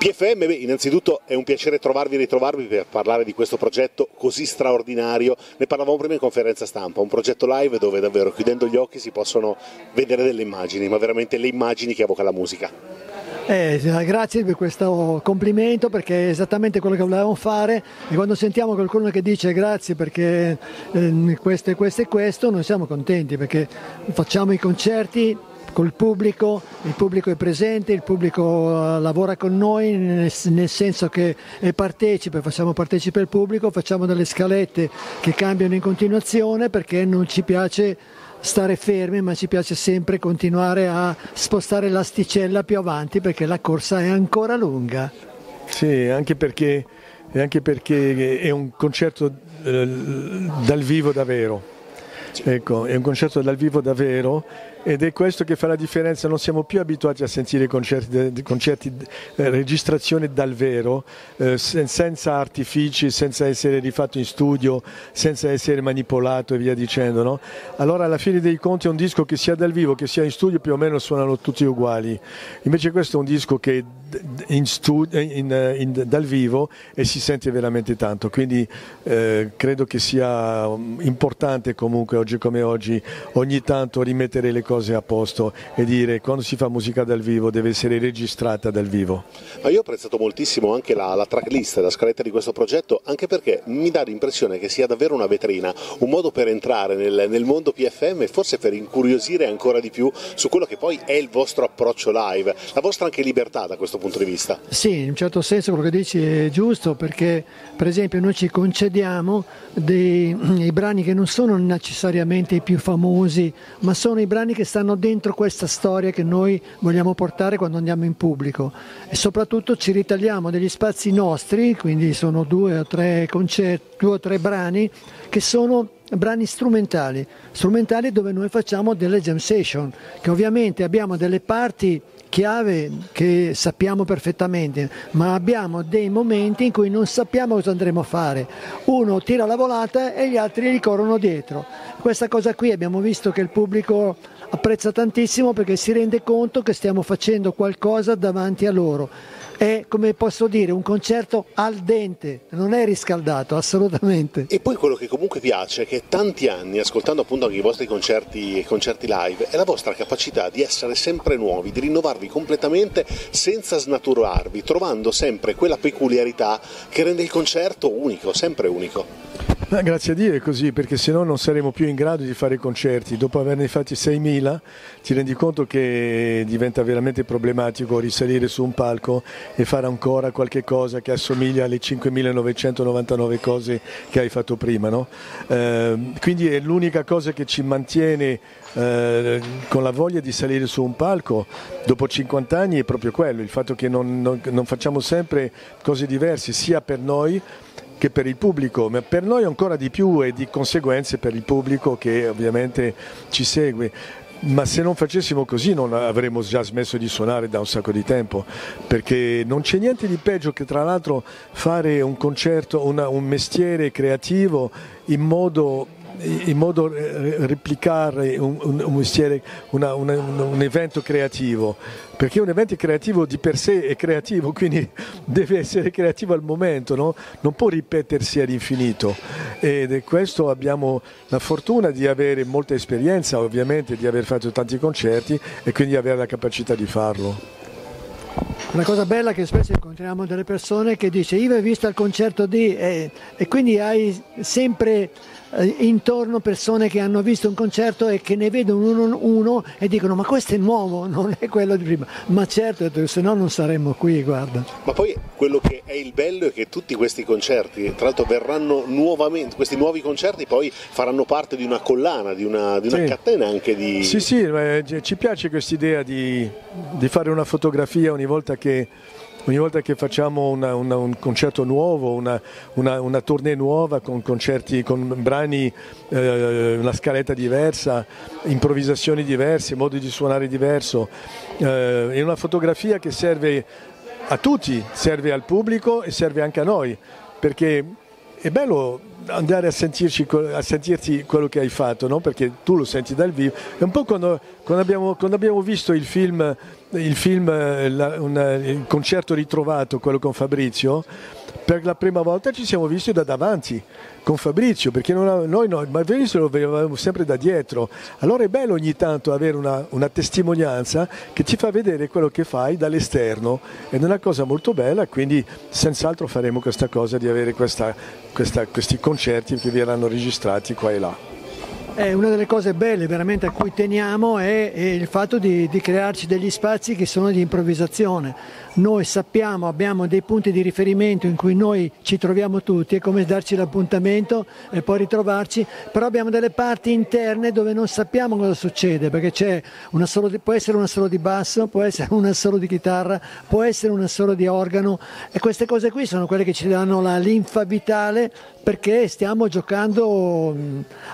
PFM, beh, innanzitutto è un piacere trovarvi e ritrovarvi per parlare di questo progetto così straordinario. Ne parlavamo prima in conferenza stampa, un progetto live dove davvero chiudendo gli occhi si possono vedere delle immagini, ma veramente le immagini che evoca la musica. Eh, grazie per questo complimento perché è esattamente quello che volevamo fare e quando sentiamo qualcuno che dice grazie perché eh, questo e questo e questo noi siamo contenti perché facciamo i concerti col pubblico, il pubblico è presente, il pubblico eh, lavora con noi nel, senso che è partecipe, facciamo partecipe il pubblico, facciamo delle scalette che cambiano in continuazione perché non ci piace stare fermi ma ci piace sempre continuare a spostare l'asticella più avanti perché la corsa è ancora lunga. Sì, anche perché, anche perché è un concerto eh, dal vivo davvero. Ecco, è un concerto dal vivo davvero ed è questo che fa la differenza, non siamo più abituati a sentire concerti, concerti eh, registrazioni dal vero, eh, senza artifici, senza essere rifatto in studio, senza essere manipolato e via dicendo. No? Allora alla fine dei conti è un disco che sia dal vivo che sia in studio più o meno suonano tutti uguali, invece questo è un disco che in studio, in, in, dal vivo e si sente veramente tanto, quindi eh, credo che sia importante comunque oggi come oggi ogni tanto rimettere le cose a posto e dire quando si fa musica dal vivo deve essere registrata dal vivo. Ma io ho apprezzato moltissimo anche la, la tracklist, la scaletta di questo progetto, anche perché mi dà l'impressione che sia davvero una vetrina, un modo per entrare nel, nel mondo PFM e forse per incuriosire ancora di più su quello che poi è il vostro approccio live, la vostra anche libertà da questo punto di vista. Sì, in un certo senso quello che dici è giusto perché per esempio noi ci concediamo dei, dei brani che non sono necessariamente i più famosi, ma sono i brani che che stanno dentro questa storia che noi vogliamo portare quando andiamo in pubblico e soprattutto ci ritagliamo degli spazi nostri, quindi sono due o tre concerti, due o tre brani che sono brani strumentali, strumentali dove noi facciamo delle jam session, che ovviamente abbiamo delle parti chiave che sappiamo perfettamente, ma abbiamo dei momenti in cui non sappiamo cosa andremo a fare. Uno tira la volata e gli altri gli corrono dietro. Questa cosa qui abbiamo visto che il pubblico apprezza tantissimo perché si rende conto che stiamo facendo qualcosa davanti a loro. È, come posso dire, un concerto al dente, non è riscaldato, assolutamente. E poi quello che comunque piace è che tanti anni, ascoltando appunto anche i vostri concerti, concerti live, è la vostra capacità di essere sempre nuovi, di rinnovarvi completamente senza snaturarvi, trovando sempre quella peculiarità che rende il concerto unico, sempre unico. Grazie a Dio è così, perché se no non saremo più in grado di fare concerti. Dopo averne fatti 6.000 ti rendi conto che diventa veramente problematico risalire su un palco e fare ancora qualche cosa che assomiglia alle 5.999 cose che hai fatto prima. No? Eh, quindi è l'unica cosa che ci mantiene eh, con la voglia di salire su un palco dopo 50 anni è proprio quello, il fatto che non, non, non facciamo sempre cose diverse sia per noi che per il pubblico, ma per noi ancora di più e di conseguenze per il pubblico che ovviamente ci segue. Ma se non facessimo così non avremmo già smesso di suonare da un sacco di tempo, perché non c'è niente di peggio che tra l'altro fare un concerto, una, un mestiere creativo in modo in modo eh, replicare un, un, un, mestiere, una, una, un, evento creativo, perché un evento creativo di per sé è creativo, quindi deve essere creativo al momento, no? non può ripetersi all'infinito ed questo abbiamo la fortuna di avere molta esperienza, ovviamente di aver fatto tanti concerti e quindi avere la capacità di farlo. Una cosa bella è che spesso incontriamo delle persone che dice io ho visto il concerto di e, e quindi hai sempre eh, intorno persone che hanno visto un concerto e che ne vedono uno, uno, e dicono ma questo è nuovo, non è quello di prima. Ma certo, se no non saremmo qui, guarda. Ma poi quello che è il bello è che tutti questi concerti, tra l'altro verranno nuovamente, questi nuovi concerti poi faranno parte di una collana, di una, di una sì. catena anche di... Sì, sì, eh, ci piace questa idea di, di fare una fotografia ogni volta che ogni volta che facciamo una, una, un concerto nuovo, una, una, tournée nuova con concerti, con brani, eh, una scaletta diversa, improvvisazioni diverse, modi di suonare diverso, eh, è una fotografia che serve a tutti, serve al pubblico e serve anche a noi, perché è bello andare a, sentirci, a sentirti quello che hai fatto, no? perché tu lo senti dal vivo. È un po' quando, quando, abbiamo, quando abbiamo, visto il film, il, film la, una, il concerto ritrovato, quello con Fabrizio, per la prima volta ci siamo visti da davanti con Fabrizio, perché non, noi no, Fabrizio lo vedevamo sempre da dietro. Allora è bello ogni tanto avere una, una, testimonianza che ti fa vedere quello che fai dall'esterno ed è una cosa molto bella, quindi senz'altro faremo questa cosa di avere questa, questa, questi concerti che verranno registrati qua e là. Eh, una delle cose belle veramente a cui teniamo è, è il fatto di, di, crearci degli spazi che sono di improvvisazione. Noi sappiamo, abbiamo dei punti di riferimento in cui noi ci troviamo tutti, è come darci l'appuntamento e poi ritrovarci, però abbiamo delle parti interne dove non sappiamo cosa succede, perché di, può essere un assolo di basso, può essere un assolo di chitarra, può essere un assolo di organo e queste cose qui sono quelle che ci danno la linfa vitale perché stiamo giocando,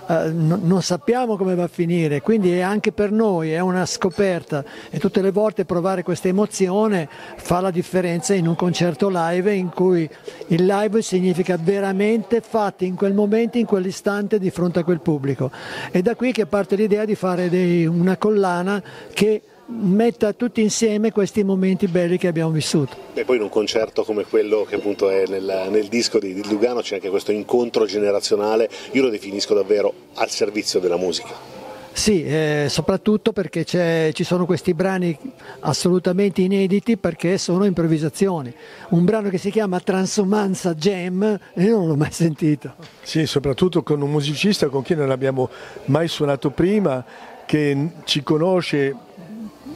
eh, non sappiamo come va a finire, quindi anche per noi è una scoperta e tutte le volte provare questa emozione fa la differenza in un concerto live in cui il live significa veramente fatti in quel momento, in quell'istante di fronte a quel pubblico. E da qui che parte l'idea di fare dei, una collana che metta tutti insieme questi momenti belli che abbiamo vissuto. E poi in un concerto come quello che appunto è nel, nel disco di, di Lugano c'è anche questo incontro generazionale, io lo definisco davvero al servizio della musica. Sì, eh, soprattutto perché ci sono questi brani assolutamente inediti perché sono improvvisazioni. Un brano che si chiama Transumanza Jam, io non l'ho mai sentito. Sì, soprattutto con un musicista con chi non abbiamo mai suonato prima, che ci conosce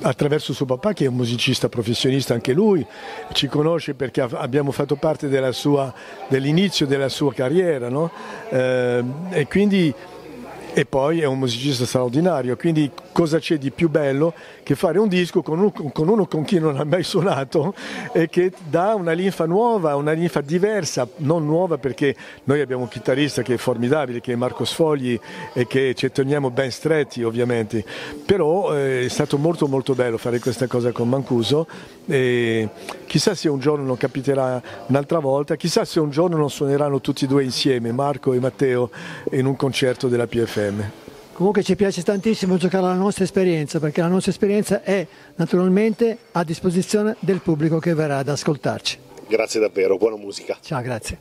attraverso suo papà che è un musicista professionista anche lui, ci conosce perché abbiamo fatto parte dell'inizio della sua carriera no? eh, e quindi e poi è un musicista straordinario, quindi cosa c'è di più bello che fare un disco con uno, con uno, con chi non ha mai suonato e che dà una linfa nuova, una linfa diversa, non nuova perché noi abbiamo un chitarrista che è formidabile, che è Marco Sfogli e che ci teniamo ben stretti ovviamente, però eh, è stato molto molto bello fare questa cosa con Mancuso e chissà se un giorno non capiterà un'altra volta, chissà se un giorno non suoneranno tutti e due insieme, Marco e Matteo, in un concerto della PFM. Comunque ci piace tantissimo giocare alla nostra esperienza perché la nostra esperienza è naturalmente a disposizione del pubblico che verrà ad ascoltarci. Grazie davvero, buona musica. Ciao, grazie.